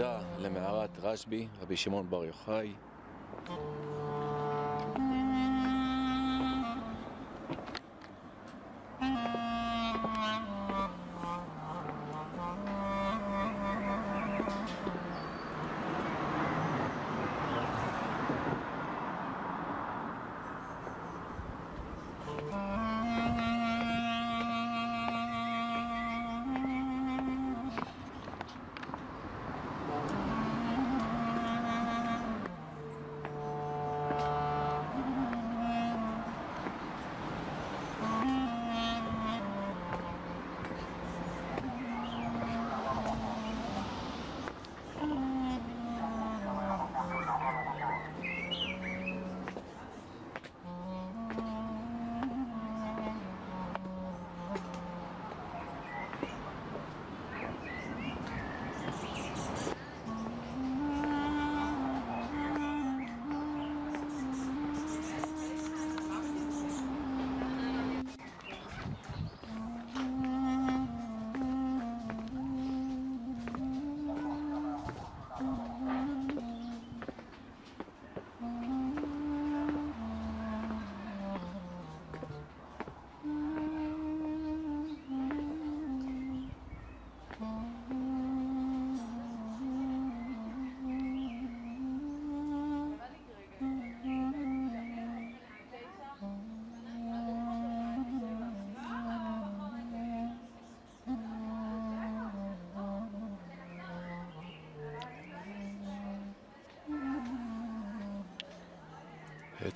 ירידה למערת רשב"י, רבי שמעון בר יוחאי.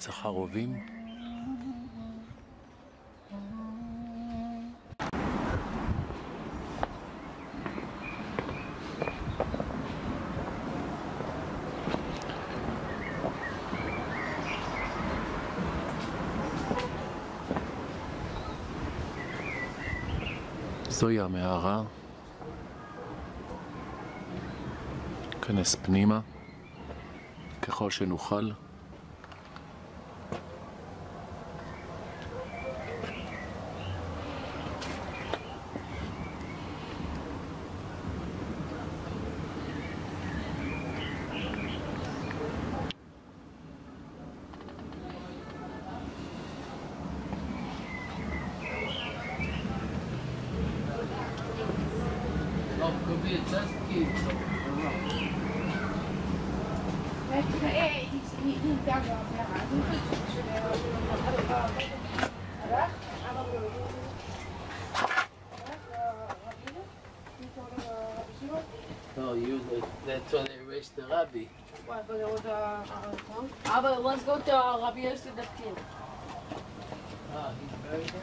עץ החרובים. זוהי המערה. ניכנס פנימה ככל שנוכל. No, usually that's when they erase the Rabbi. What, but it was, uh, uh, Aber let's go to uh, Rabbi Yosef the Pin. Ah, he's buried there?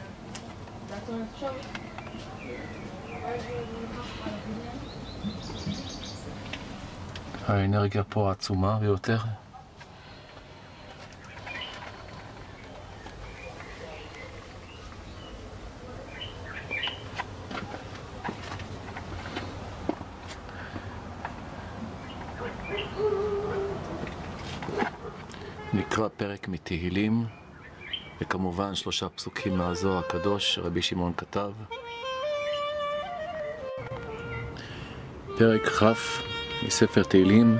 That's what it's showing. האנרגיה פה עצומה ביותר. נקרא פרק מתהילים, וכמובן שלושה פסוקים מהזוהר הקדוש שרבי שמעון כתב. פרק כ' מספר תהילים,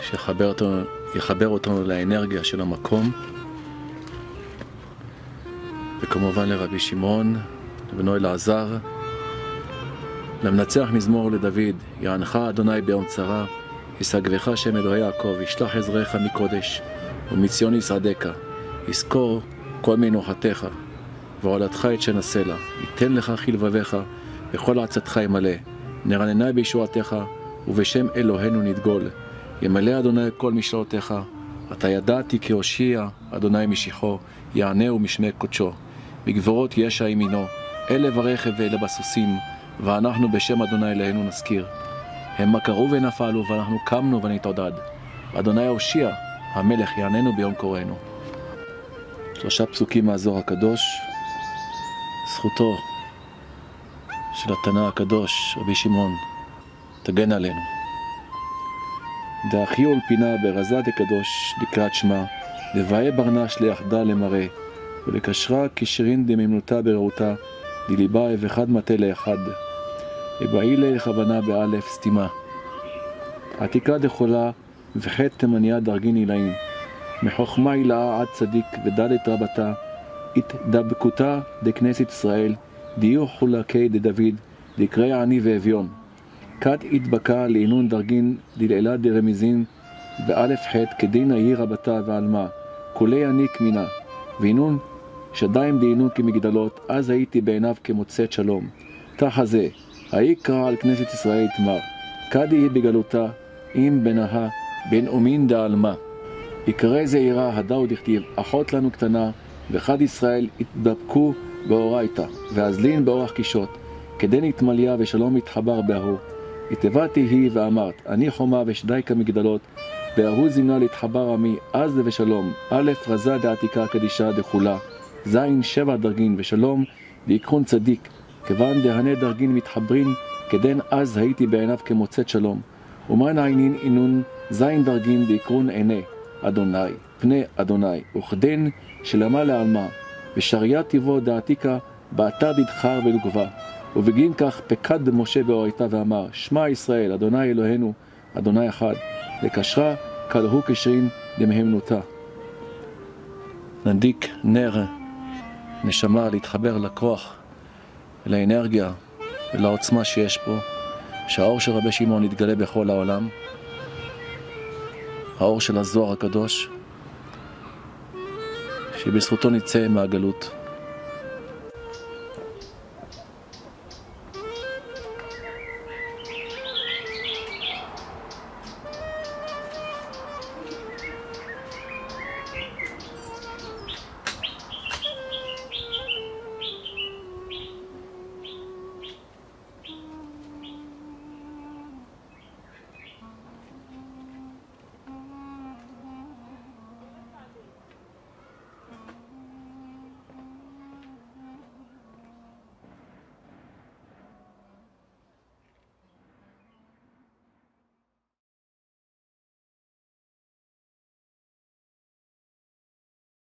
שיחבר אותנו, אותנו לאנרגיה של המקום, וכמובן לרבי שמעון, לבנו אלעזר, למנצח מזמור לדוד, יענך אדוני ביום צרה, ישגבך שם אלוהי יעקב, ישלח עזריך מקודש, ומציון יסעדך, יזכור כל מנוחתך, ועולתך את שנסה ייתן לך כלבביך, וכל עצתך ימלא, נרננה בישועתך, ובשם אלוהינו נדגול. ימלא אדוני כל משלותיך, אתה ידעתי כי הושיע אדוני משיחו, יענהו משמי קודשו. בגברות ישע ימינו, אלה ברכב ואלה בסוסים, ואנחנו בשם אדוני אלוהינו נזכיר. המה קראו ונפלו, ואנחנו קמנו ונתעודד. אדוני הושיע, המלך יעננו ביום קוראנו. שלושה פסוקים מהזוהר הקדוש, זכותו של התנא הקדוש, רבי שמעון, תגן עלינו. דאחי אולפינה ברזה דקדוש לקראת שמע, דבעי ברנש ליחדה למראה, ולקשרה קשרין דמימנותה ברעותה, דליבה ואחד מטה לאחד. ובאי לכוונה באלף סתימה. עתיקה דחולה וחטא תימניה דרגין עילאים. מחוכמה הילאה עד צדיק ודלת רבתה, התדבקותה דכנסת ישראל, דיו חולקי דדוד, דקרא עני ואביון. כת התבקה לעינון דרגין דלעילה דרמיזין, ואלף חטא כדין העיר רבתה ועלמה, כולי עניק מינה, והינון שדיים דהינון כמגדלות, אז הייתי בעיניו כמוצאת שלום. תחה זה, היקרא על כנסת ישראל תמר, כדי היא בגלותה, אם בנהה, בן אומין דעלמה. יקרא זה עירה הדאו דכתיב, אחות לנו קטנה, וחד ישראל התדבקו באורייתא, ואזלין באורח קישוט, כדי נתמליה ושלום יתחבר בהוא. התבעתי היא ואמרת, אני חומה ושדי כמגדלות, בהוא זימנה להתחבר עמי, אז ושלום, א' רזה דעתיקה קדישה דחולה, ז' שבע דרגין ושלום, ויקרון צדיק, כיוון דהנה דרגין מתחברין, כדן אז הייתי בעיניו כמוצאת שלום. ומרן עינין אינון ז' דרגין ויקרון עיני, אדוני, פני אדוני, וכדן שלמה לעלמה, ושריה תבוא דעתיקה, בעתה דדחר ולגובה. ובגין כך פקד משה באורייתא ואמר, שמע ישראל, אדוני אלוהינו, אדוני אחד, לקשרה כלהו קשרין למהימנותה. נדיק נר נשמה להתחבר לכוח, לאנרגיה ולעוצמה שיש פה, שהאור של רבי שמעון יתגלה בכל העולם, האור של הזוהר הקדוש, שבזכותו נצא מהגלות.